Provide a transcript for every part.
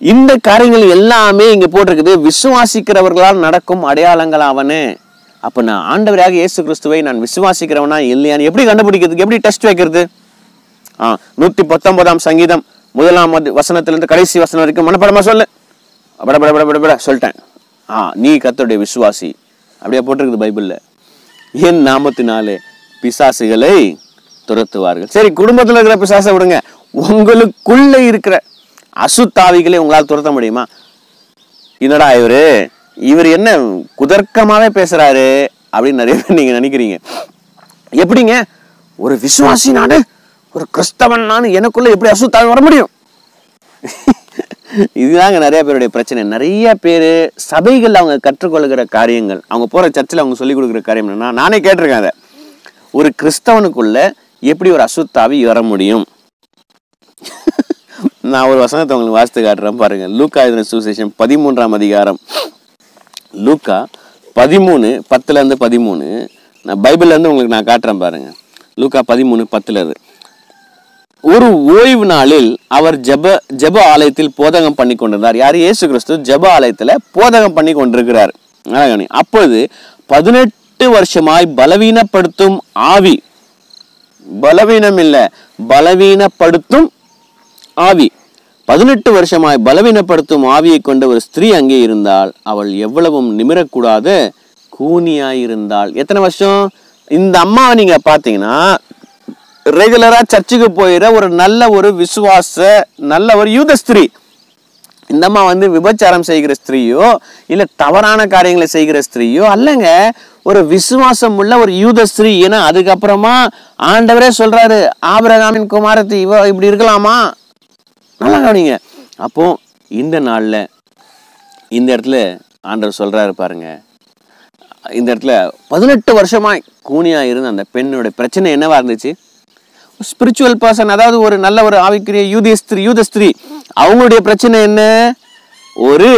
இந்த காரியங்கள் எல்லாமே இங்கே போட்டிருக்குது. விசுவாசிக்கிறவர்களால் நடக்கும் அடையாளங்கள் அவனு. அப்போ நான் ஆண்டவராக இயேசு கிறிஸ்துவை நான் விசுவாசிக்கிறவனா இல்லையான்னு எப்படி கண்டுபிடிக்கிறதுக்கு எப்படி டெஸ்ட் வைக்கிறது? ஆ நூற்றி பத்தொன்பதாம் சங்கீதம் முதலாம் அதி- வசனத்திலிருந்து கடைசி வசனம் வரைக்கும் மனப்படமாக சொல்லு. பட பட பட பட பட சொல்லிட்டேன். ஆ நீ கத்தோடைய விசுவாசி. அப்படியே போட்டிருக்குது பைபிளில். என் நாமத்தினாலே பிசாசுகளை துரத்துவார்கள். சரி குடும்பத்தில் இருக்கிற பிசாசை விடுங்க. உங்களுக்குள்ளே இருக்கிற அசுத்தாவிகளை உங்களால் துரத்த முடியுமா? என்னடா இவரு? இவர் என்ன குதர்க்கமாகவே பேசுகிறாரு அப்படின்னு நிறைய பேர் நீங்கள் நினைக்கிறீங்க. எப்படிங்க? ஒரு விசுவாசி நான் ஒரு கிறிஸ்தவன் நான் எனக்குள்ளே எப்படி அசுத்தாவி வர முடியும்? இதுதாங்க நிறைய பேருடைய பிரச்சனை. நிறைய பேர் சபைகள் அவங்க கற்றுக்கொள்கிற காரியங்கள் அவங்க போகிற சர்ச்சில் அவங்க சொல்லிக் கொடுக்குற காரியம் என்னென்னா நானே கேட்டிருக்கேன் அதை. ஒரு கிறிஸ்தவனுக்குள்ள எப்படி ஒரு அசுத்தாவி வர முடியும்? நான் ஒரு வசனத்தை உங்களுக்கு வாசித்து காட்டுறேன். பாருங்கள் லூக்கா எழுதின சுவிசேஷம் பதிமூன்றாம் அதிகாரம். லூக்கா பதிமூணு பத்துலேருந்து பதிமூணு. நான் பைபிள்லேருந்து உங்களுக்கு நான் காட்டுறேன் பாருங்கள் லூக்கா பதிமூணு பத்துலேருந்து. ஒரு ஓய்வு நாளில் அவர் ஜெப ஜெப ஆலயத்தில் போதகம் பண்ணி கொண்டிருந்தார். யார்? இயேசு கிறிஸ்து ஜெப ஆலயத்தில் போதகம் பண்ணி கொண்டிருக்கிறார். அப்பொழுது பதினெட்டு வருஷமாய் பலவீனப்படுத்தும் ஆவி. பலவீனம் இல்லை பலவீனப்படுத்தும் ஆவி. பதினெட்டு வருஷமாய் பலவீனப்படுத்தும் ஆவியை கொண்ட ஒரு ஸ்திரீ அங்கே இருந்தால் அவள் எவ்வளவும் நிமிரக்கூடாத கூனியாயிருந்தாள். எத்தனை வருஷம்? இந்த அம்மாவை நீங்க பாத்தீங்கன்னா ரெகுலரா சர்ச்சுக்கு போயிட ஒரு நல்ல ஒரு விசுவாச நல்ல ஒரு யூத ஸ்திரீ. இந்த அம்மா வந்து விபச்சாரம் செய்கிற ஸ்திரீயோ இல்ல தவறான காரியங்களை செய்கிற ஸ்திரீயோ அல்லங்க ஒரு விசுவாசம் உள்ள ஒரு யூத ஸ்திரீ. ஏன்னா அதுக்கப்புறமா ஆண்டவரே சொல்றாரு ஆபிரகாமின் குமாரத்து இவ இப்படி இருக்கலாமா? நல்லா கவனிங்க. அப்போ இந்த நாளில் இந்த இடத்துல ஆண்டவர் சொல்கிறாரு பாருங்க. இந்த இடத்துல பதினெட்டு வருஷமாய் கூனியாக இருந்த அந்த பெண்ணுடைய பிரச்சனை என்னவா இருந்துச்சு? ஸ்பிரிச்சுவல் பர்சன் அதாவது ஒரு நல்ல ஒரு ஆவிக்குரிய யூதஸ்திரி யூதஸ்திரி அவங்களுடைய பிரச்சனை என்ன? ஒரு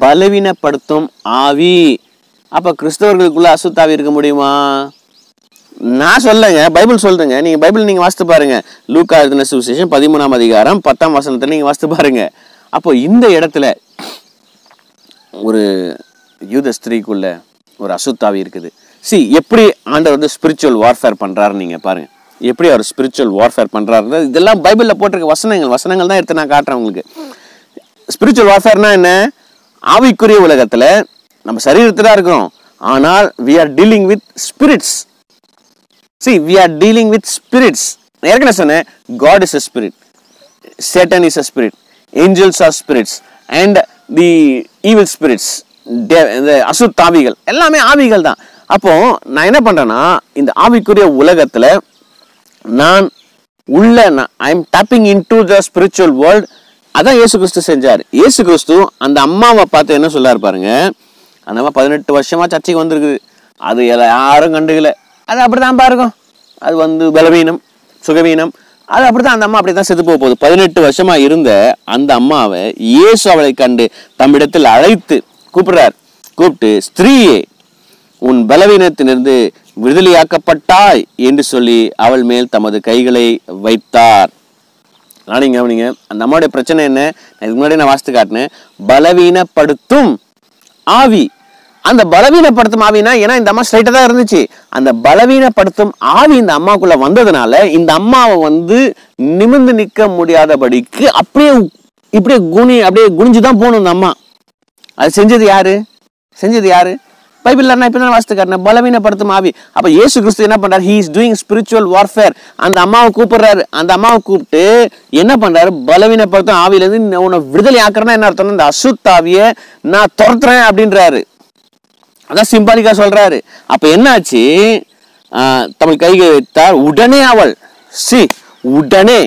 பலவீனப்படுத்தும் ஆவி. அப்போ கிறிஸ்தவர்களுக்குள்ள அசுத்தாவி இருக்க முடியுமா? நான் சொல்லங்க பைபிள் சொல்றேங்க. நீங்க பைபிள் நீங்க வாசித்து பாருங்க. லூக்கா எழுதின சுவிசேஷம் பதிமூணாம் அதிகாரம் பத்தாம் வசனத்தை நீங்க வாசித்து பாருங்க. அப்போ இந்த இடத்துல ஒரு யூத ஸ்திரீக்குள்ள ஒரு அசுத்தாவி இருக்குது. சி எப்படி ஆண்டவர் வந்து ஸ்பிரிச்சுவல் வார்ஃபேர் பண்றாரு நீங்க பாருங்க. எப்படி அவர் ஸ்பிரிச்சுவல் வார்ஃபேர் பண்றாரு இதெல்லாம் பைபிளில் போட்டிருக்க வசனங்கள். வசனங்கள் தான் எடுத்து நான் காட்டுறேன் உங்களுக்கு. ஸ்பிரிச்சுவல் வார்ஃபேர்னா என்ன? ஆவிக்குரிய உலகத்தில் நம்ம சரீரத்தில் தான் இருக்கிறோம். ஆனால் we are dealing with spirits see we are dealing with spirits நான் ஏற்கனவே சொன்னேன் God is a spirit Satan is a spirit angels are spirits and the evil spirits de- இந்த அசுத்தாவிகள் எல்லாமே ஆவிகள் தான். அப்போ நான் என்ன பண்ணுறேன்னா இந்த ஆவிக்குரிய உலகத்தில் நான் உள்ள I am tapping into the spiritual world அதான் இயேசு கிறிஸ்து செஞ்சார். இயேசு கிறிஸ்து அந்த அம்மாவை பார்த்து என்ன சொல்லார் பாருங்க? அந்த அம்மா பதினெட்டு வருஷமாக சர்ச்சைக்கு வந்திருக்குது. அது எல்லாம் யாரும் கண்டுக்கல. அது அப்படிதான் இருக்கும் அது வந்து பலவீனம் சுகவீனம். அது அப்படி தான் அந்த அம்மா அப்படிதான் செத்து போக போகுது. பதினெட்டு வருஷமாக இருந்த அந்த அம்மாவை இயேசு அவளை கண்டு தம்மிடத்தில் அழைத்து கூப்பிடுறார். கூப்பிட்டு ஸ்திரீயே உன் பலவீனத்திலிருந்து விடுதலையாக்கப்பட்டாய் என்று சொல்லி அவள் மேல் தமது கைகளை வைத்தார். நானிங்க கவனிங்க. அந்த அம்மாவுடைய பிரச்சனை என்ன? இதுக்கு முன்னாடி நான் வாசித்து காட்டினேன். பலவீனப்படுத்தும் ஆவி. அந்த பலவீனப்படுத்தும் ஆவினா ஏன்னா இந்த அம்மா ஸ்ட்ரைட்டாக தான் இருந்துச்சு. அந்த பலவீனப்படுத்தும் ஆவி இந்த அம்மாக்குள்ள வந்ததுனால இந்த அம்மாவை வந்து நிமிர்ந்து நிற்க முடியாதபடிக்கு அப்படியே இப்படியே குனி அப்படியே குனிஞ்சு தான் போகணும் இந்த அம்மா. அது செஞ்சது யாரு? செஞ்சது யாரு? பைபிள் நான் இப்போ தான் வாசித்து காட்டினேன் பலவீனப்படுத்தும் ஆவி. அப்போ ஏசு கிறிஸ்து என்ன பண்ணுறாரு he is doing spiritual warfare அந்த அம்மாவை கூப்பிடுறாரு. அந்த அம்மாவை கூப்பிட்டு என்ன பண்ணுறாரு பலவீனப்படுத்தும் ஆவியிலேருந்து உன்னை விடுதலை ஆக்குறேன்னா என்ன அர்த்தம் இந்த அசுத்தாவிய நான் துரத்துறேன் அப்படின்றாரு. அதான் சிம்பாலிக்காக சொல்கிறாரு அப்போ என்னாச்சு? தமிழ் கைகை வைத்தார். உடனே அவள் சி உடனே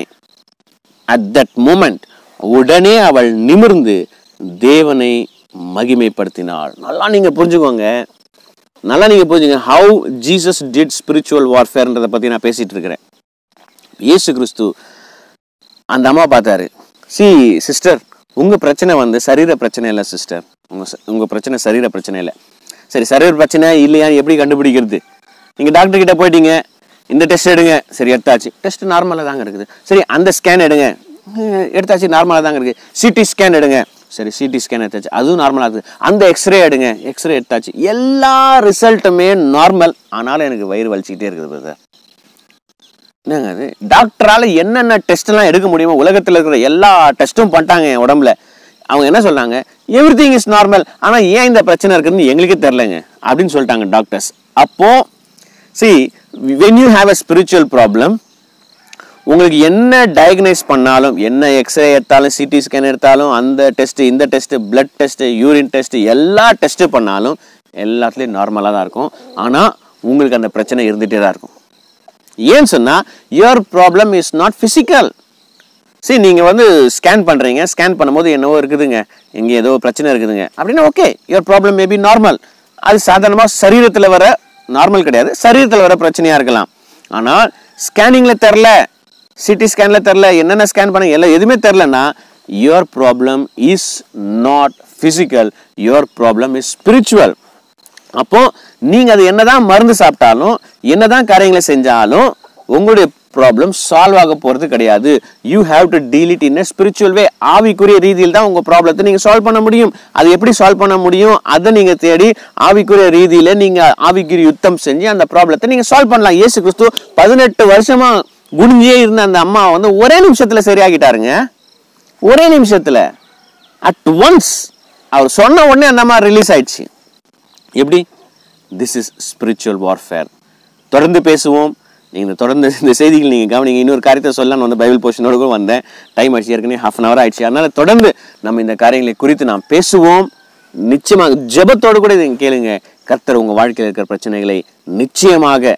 அட் தட் மூமெண்ட் உடனே அவள் நிமிர்ந்து தேவனை மகிமைப்படுத்தினாள். நல்லா நீங்கள் புரிஞ்சுக்கோங்க. நல்லா நீங்கள் புரிஞ்சுங்க. ஹவு ஜீசஸ் டிட் ஸ்பிரிச்சுவல் வார்ஃபேர்ன்றதை பற்றி நான் பேசிகிட்டு இருக்கிறேன். இயேசு கிறிஸ்து அந்த அம்மா பார்த்தாரு. சி சிஸ்டர் உங்கள் பிரச்சனை வந்து சரீர பிரச்சனை இல்லை சிஸ்டர் உங்கள் உங்கள் பிரச்சனை சரீர பிரச்சனை இல்லை. சரி சர்வர் பிரச்சனை இல்லையான்னு எப்படி கண்டுபிடிக்கிறது? நீங்கள் டாக்டர் கிட்ட போயிட்டீங்க. இந்த டெஸ்ட் எடுங்க. சரி எடுத்தாச்சு. டெஸ்ட் நார்மலாக தாங்க இருக்குது. சரி அந்த ஸ்கேன் எடுங்க. எடுத்தாச்சு நார்மலாக தாங்க இருக்குது. சிடி ஸ்கேன் எடுங்க. சரி சிடி ஸ்கேன் எடுத்தாச்சு. அதுவும் நார்மலாக இருக்குது. அந்த எக்ஸ்ரே எடுங்க. எக்ஸ்ரே எடுத்தாச்சு. எல்லா ரிசல்ட்டுமே நார்மல் ஆனாலும் எனக்கு வயிறு வலிச்சுக்கிட்டே இருக்குது பிரதர் என்னங்க அது டாக்டரால் என்னென்ன டெஸ்ட்லாம் எடுக்க முடியுமோ உலகத்தில் இருக்கிற எல்லா டெஸ்ட்டும் பண்ணிட்டாங்க என் உடம்புல. அவங்க என்ன சொன்னாங்க எவ்ரி திங் இஸ் நார்மல் ஆனால் ஏன் இந்த பிரச்சனை இருக்குதுன்னு எங்களுக்கே தெரிலங்க அப்படின்னு சொல்லிட்டாங்க டாக்டர்ஸ் அப்போது see when you have a spiritual problem உங்களுக்கு என்ன டயக்னைஸ் பண்ணாலும் என்ன எக்ஸ்ரே எடுத்தாலும் சிடி ஸ்கேன் எடுத்தாலும் அந்த டெஸ்ட்டு இந்த test blood test urine test எல்லா டெஸ்ட்டு பண்ணாலும் எல்லாத்துலேயும் நார்மலாக தான் இருக்கும். ஆனால் உங்களுக்கு அந்த பிரச்சனை இருந்துகிட்டே தான் இருக்கும். ஏன்னு சொன்னால் your problem is not physical சரி நீங்கள் வந்து ஸ்கேன் பண்ணுறீங்க ஸ்கேன் பண்ணும்போது என்னவோ இருக்குதுங்க. இங்கே ஏதோ பிரச்சனை இருக்குதுங்க. அப்படின்னா okay your problem maybe normal அது சாதாரணமாக சரீரத்தில் வர நார்மல் கிடையாது. சரீரத்தில் வர பிரச்சனையாக இருக்கலாம். ஆனால் ஸ்கேனிங்கில் தெரில சிடி ஸ்கேனில் தெரில என்னென்ன ஸ்கேன் பண்ண எல்லாம் எதுவுமே தெரிலன்னா your problem is not physical your problem is spiritual அப்போது நீங்கள் அது என்ன தான் மருந்து சாப்பிட்டாலும் என்னதான் காரியங்களை செஞ்சாலும் உங்களுடைய ப்ராப்ளம் சால்வ் ஆக போகிறது கிடையாது. You have to deal it in spiritual way ஆவிக்குரிய ரீதியில் தான் உங்கள் ப்ராப்ளத்தை நீங்கள் சால்வ் பண்ண முடியும். அது எப்படி சால்வ் பண்ண முடியும்? அதை நீங்கள் தேடி ஆவிக்குரிய ரீதியில் நீங்கள் ஆவிக்குரிய யுத்தம் செஞ்சு அந்த ப்ராப்ளத்தை நீங்கள் சால்வ் பண்ணலாம். இயேசு கிறிஸ்து பதினெட்டு வருஷமாக குனிஞ்சியே இருந்த அந்த அம்மா வந்து ஒரே நிமிஷத்தில் சரியாகிட்டாருங்க. ஒரே நிமிஷத்தில் அட் ஒன்ஸ் அவர் சொன்ன உடனே அந்த அம்மா ரிலீஸ் ஆயிடுச்சு. எப்படி? திஸ் இஸ் ஸ்பிரிச்சுவல் வார்ஃபேர் தொடர்ந்து பேசுவோம். நீங்கள் தொடர்ந்து இந்த செய்திகள் நீங்கள் கவனிங்க. இன்னொரு காரியத்தை சொல்ல நான் வந்து பைபிள் போர்ஷனோடு கூட வந்தேன். டைம் ஆயிடுச்சு ஏற்கனவே ஹாஃப் அன் ஹவர் ஆயிடுச்சு. அதனால் தொடர்ந்து நம்ம இந்த காரியங்களை குறித்து நாம் பேசுவோம். நிச்சயமாக ஜெபத்தோடு கூட இதை கேளுங்க. கர்த்தர் உங்கள் வாழ்க்கையில் இருக்கிற பிரச்சனைகளை நிச்சயமாக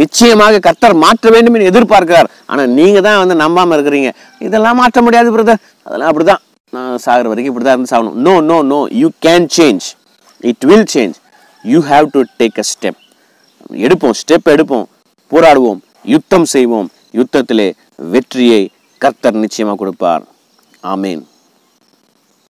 நிச்சயமாக கர்த்தர் மாற்ற வேண்டும் என்று எதிர்பார்க்கிறார். ஆனால் நீங்கள் தான் வந்து நம்பாமல் இருக்கிறீங்க. இதெல்லாம் மாற்ற முடியாது பிரதர் அதெல்லாம் அப்படிதான். நான் சாகிற வரைக்கும் இப்படி தான் இருந்து சாகணும். No no no you can change it will change you have to take a step எடுப்போம். ஸ்டெப் எடுப்போம். போராடுவோம் யுத்தம் செய்வோம். யுத்தத்திலே வெற்றியை கர்த்தர் நிச்சயமாக கொடுப்பார். ஆமேன்.